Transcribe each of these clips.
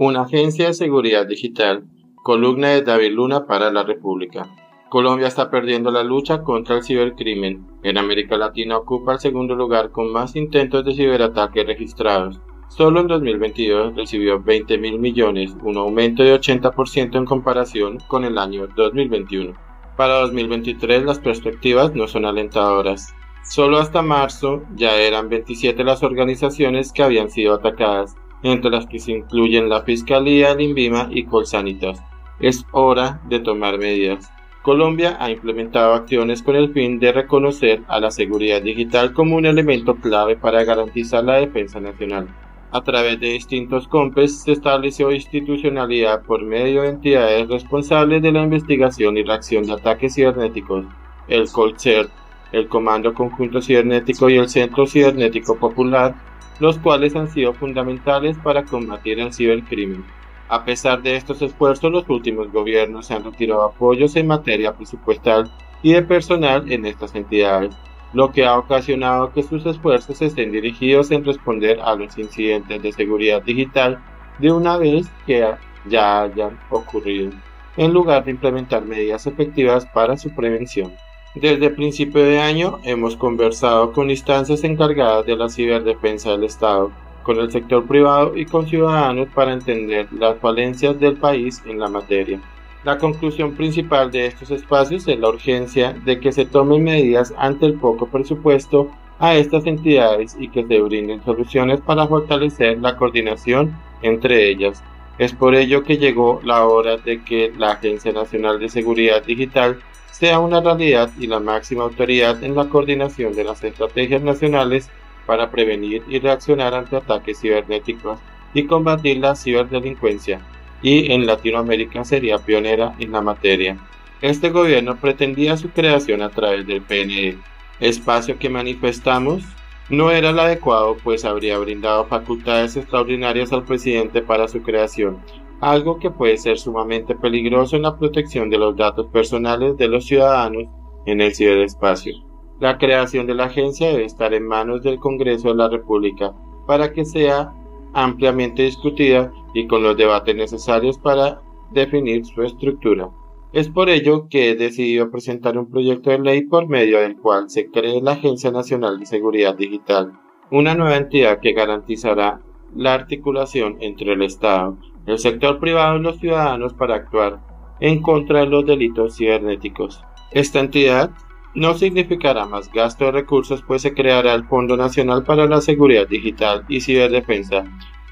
Una agencia de seguridad digital, columna de David Luna para la República. Colombia está perdiendo la lucha contra el cibercrimen. En América Latina ocupa el segundo lugar con más intentos de ciberataque registrados. Solo en 2022 recibió 20 mil millones, un aumento de 80% en comparación con el año 2021. Para 2023 las perspectivas no son alentadoras. Solo hasta marzo ya eran 27 las organizaciones que habían sido atacadas, entre las que se incluyen la Fiscalía, el INVIMA y Colsanitas. Es hora de tomar medidas. Colombia ha implementado acciones con el fin de reconocer a la seguridad digital como un elemento clave para garantizar la defensa nacional. A través de distintos COMPES se estableció institucionalidad por medio de entidades responsables de la investigación y reacción de ataques cibernéticos, el COLCERT, el Comando Conjunto Cibernético y el Centro Cibernético Popular, los cuales han sido fundamentales para combatir el cibercrimen. A pesar de estos esfuerzos, los últimos gobiernos han retirado apoyos en materia presupuestal y de personal en estas entidades, lo que ha ocasionado que sus esfuerzos estén dirigidos en responder a los incidentes de seguridad digital de una vez que ya hayan ocurrido, en lugar de implementar medidas efectivas para su prevención. Desde principio de año hemos conversado con instancias encargadas de la ciberdefensa del Estado, con el sector privado y con ciudadanos para entender las falencias del país en la materia. La conclusión principal de estos espacios es la urgencia de que se tomen medidas ante el poco presupuesto a estas entidades y que se brinden soluciones para fortalecer la coordinación entre ellas. Es por ello que llegó la hora de que la Agencia Nacional de Seguridad Digital sea una realidad y la máxima autoridad en la coordinación de las estrategias nacionales para prevenir y reaccionar ante ataques cibernéticos y combatir la ciberdelincuencia, y en Latinoamérica sería pionera en la materia. Este gobierno pretendía su creación a través del PNE, espacio que manifestamos no era el adecuado pues habría brindado facultades extraordinarias al presidente para su creación algo que puede ser sumamente peligroso en la protección de los datos personales de los ciudadanos en el ciberespacio. La creación de la agencia debe estar en manos del Congreso de la República para que sea ampliamente discutida y con los debates necesarios para definir su estructura. Es por ello que he decidido presentar un proyecto de ley por medio del cual se cree la Agencia Nacional de Seguridad Digital, una nueva entidad que garantizará la articulación entre el Estado, el sector privado y los ciudadanos para actuar en contra de los delitos cibernéticos. Esta entidad no significará más gasto de recursos, pues se creará el Fondo Nacional para la Seguridad Digital y Ciberdefensa,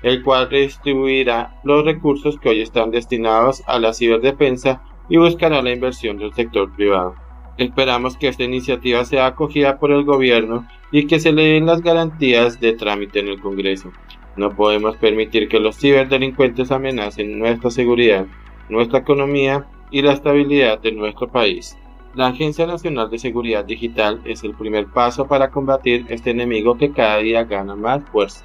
el cual redistribuirá los recursos que hoy están destinados a la ciberdefensa y buscará la inversión del sector privado. Esperamos que esta iniciativa sea acogida por el gobierno y que se le den las garantías de trámite en el Congreso. No podemos permitir que los ciberdelincuentes amenacen nuestra seguridad, nuestra economía y la estabilidad de nuestro país. La Agencia Nacional de Seguridad Digital es el primer paso para combatir este enemigo que cada día gana más fuerza.